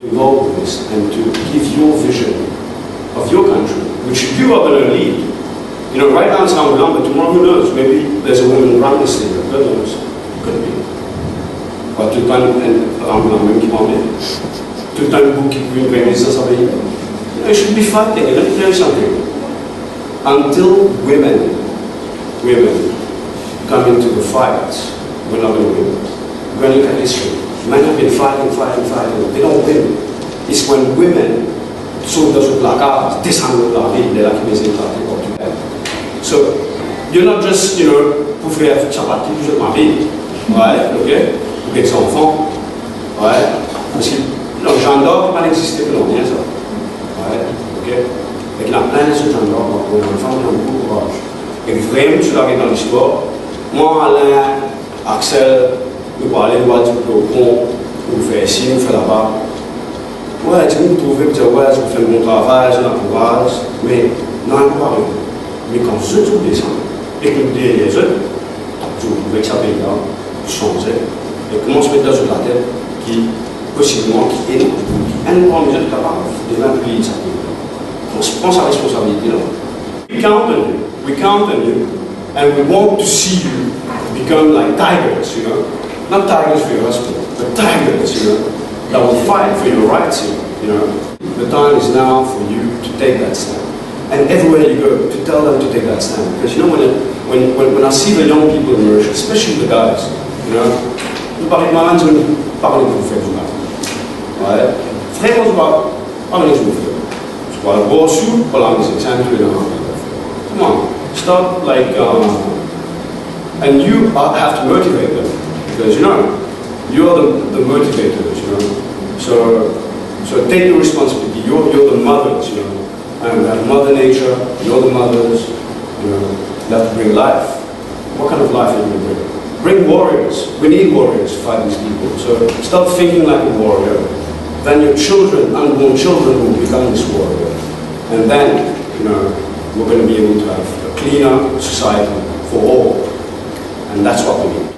involved with this and to give your vision of your country, which you are going to lead. You know, right now it's Angola, but tomorrow who knows? Maybe there's a woman running this thing, God knows. Could be. Pas tout le temps, Angola même m'en est. Le bouc qui peut une ça, ça veut You should be fighting, and let me tell you something. Until women, women come into the fight, we're not going to win. We're going to look at history. Men have been fighting, fighting, fighting. They don't win. It's when women sautent dans le placard, descendent de la ville, de là qui les éclatent Portugal. So, you're not just, you know, pour faire chapati, je m'habille. Ouais, ok? Pour des enfants. Ouais. Parce que le genre pas existé que l'on ça. Ouais, ok? Et qu'il y a plein de ce genre pour qui ont beaucoup de courage. Et vraiment, tu l'as dans l'histoire. Moi, Alain, Axel, nous parler voir du pont, nous faire ici, nous faire là-bas. Ouais, tu nous trouves que ouais, je fais le bon travail, j'ai l'encourage, mais non, pas Mais quand je trouve des gens, et que les autres, je trouvais que ça paye là, changer, et comment se mettre dans la tête qui, possiblement, qui est énormément mieux capable de l'impliquer ça. On se prend sa responsabilité là. We count on you. We count on you. And we want to see you become like tigers, you know. Not tigers for your husband, but tigers, you know, that will fight for your rights here, you know. The time is now for you to take that stand. And everywhere you go, to tell them to take that stand. Because you know, when, when, when, when I see the young people emerge, especially the guys, you know, nous malades, nous parlons de vous faire du mal. Ouais. Vraiment, je parle, parlez de vous faire. Je parle vos sous, parlez des exemples, Come on, stop like, um, and you have to motivate them. Because you know, you're the, the motivators, you know. So so take the responsibility. You're you're the mothers, you know. And uh, Mother Nature, you're the mothers, you know, you to bring life. What kind of life are you to bring? Bring warriors. We need warriors to fight these people. So start thinking like a warrior. Then your children, unborn children, will become this warrior. And then, you know, we're going to be able to have a cleaner society for all. And that's what we need.